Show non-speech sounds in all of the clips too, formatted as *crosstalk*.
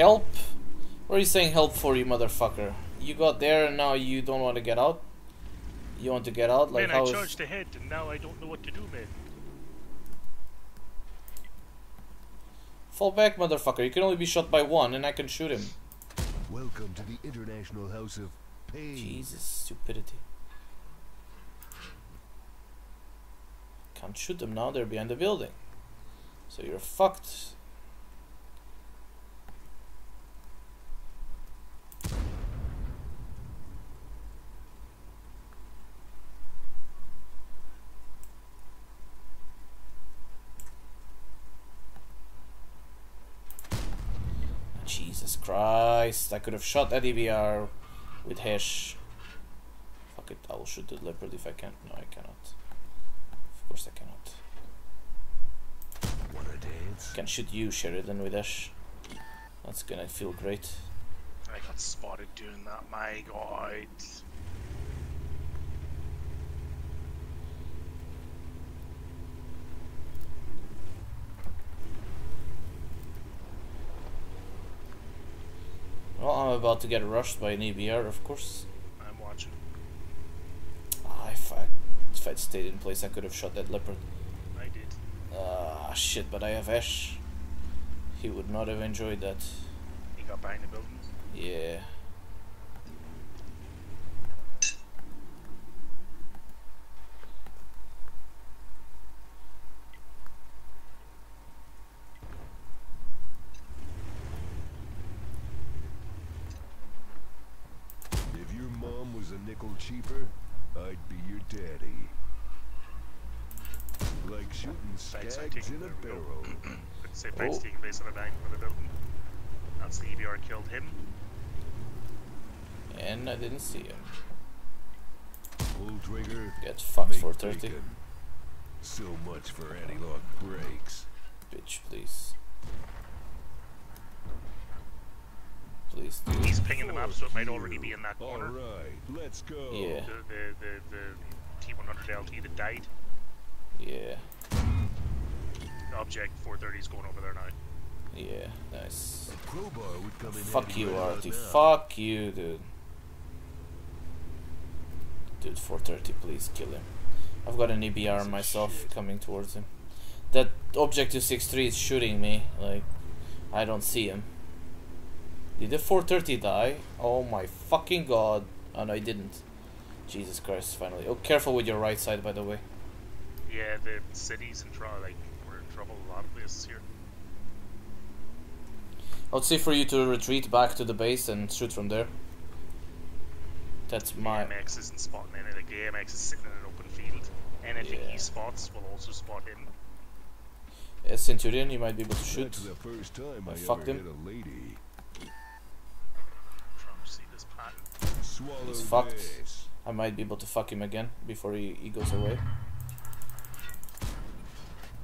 Help? What are you saying help for, you motherfucker? You got there and now you don't want to get out? You want to get out? Like man, how I is- charged ahead and now I don't know what to do, man. Fall back, motherfucker. You can only be shot by one and I can shoot him. Welcome to the International House of Pain. Jesus, stupidity. Can't shoot them now, they're behind the building. So you're fucked. Jesus Christ, I could have shot that EBR with Hesh. Fuck it, I will shoot the leopard if I can. No, I cannot. Of course I cannot. Wanna dance? Can shoot you, Sheridan, with Hesh. That's gonna feel great. I got spotted doing that, my god. Well, I'm about to get rushed by an EBR, of course. I'm watching. Ah, if I, if I'd stayed in place, I could have shot that leopard. I did. Ah, shit, but I have Ash. He would not have enjoyed that. He got behind the building. Yeah. If your mom was a nickel cheaper, I'd be your daddy. Like shooting Fights are skags taking in a there we go. barrel. Let's *clears throat* say fights Oh. taking place on a bank for the building. That's the EBR killed him. And I didn't see him. Pull trigger. Get fucked for 30. bacon. So much for anti-lock brakes. Bitch, please. Please, dude. He's pinging the map, so it might already be in that corner. Alright, let's go. Yeah. The, the, the, the T100 LT that died. Yeah. Object 430 is going over there now. Yeah, nice. A would come in Fuck you, right Artie. Fuck you, dude. Dude, 430, please kill him. I've got an EBR myself coming towards him. That Object 263 is shooting me. Like, I don't see him. Did the 430 die? Oh my fucking god. Oh no, he didn't. Jesus Christ, finally. Oh, careful with your right side, by the way. Yeah, the city's in trouble. Like, we're in trouble a lot of places here. I would say for you to retreat back to the base and shoot from there. That's my. AMX isn't spotting any. Like, the AMX is sitting in an open field. Anything Yeah. he spots will also spot him. Uh, Centurion, you might be able to shoot. That's the first time I I, fucked ever him. hit a lady. Trying to see this pattern. Swallow He's fucked. this. I might be able to fuck him again before he, he goes away.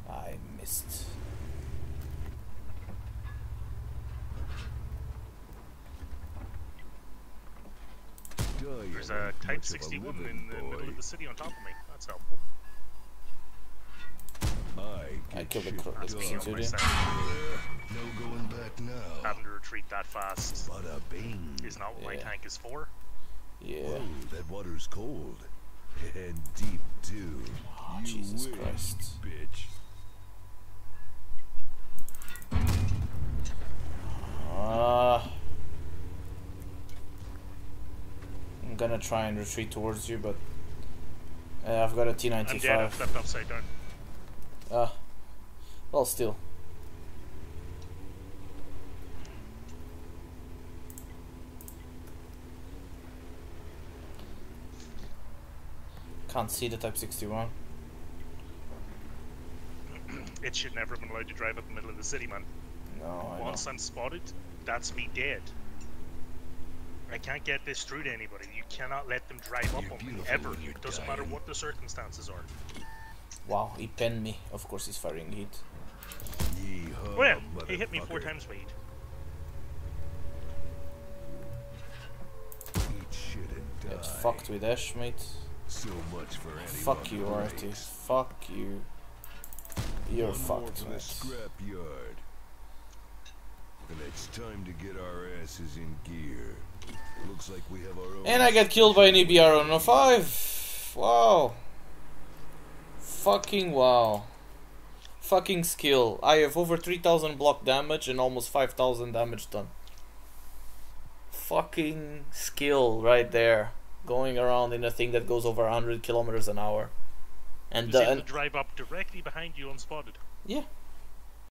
I missed. There's a Type much of a 61 in the middle of the city on top of me. That's helpful. I, I killed the shit cro- That's the me on No going back now. Having to retreat that fast Bada bing. is not what my tank is for. Yeah. Whoa, that water's cold. And deep, too. Oh, you Jesus wish, Christ. bitch. Ah. I'm gonna try and retreat towards you, but uh, I've got a I'm dead. I've T95. upside down. Ah. Well, still. Can't see the Type 61. It should never have been allowed to drive up the middle of the city, man. No, I know. Once I'm spotted, that's me dead. I can't get this through to anybody. You cannot let them drive up You're on me, ever. It doesn't matter eh? what the circumstances are. Wow, he penned me. Of course, he's firing heat. Yeehaw, Well, he hit me four times weight. Eat shit and die. Get fucked with Ash, mate. So much for Fuck you, Artie. Fuck you. You're One fucked, for the scrap yard. And it's time to get our asses in gear. Looks like we have our own. And I got killed by an EBR on a 5. Wow. Fucking wow. Fucking skill. I have over 3000 block damage and almost 5000 damage done. Fucking skill right there. Going around in a thing that goes over 100 kilometers an hour. And, the, and drive up directly behind you unspotted. yeah,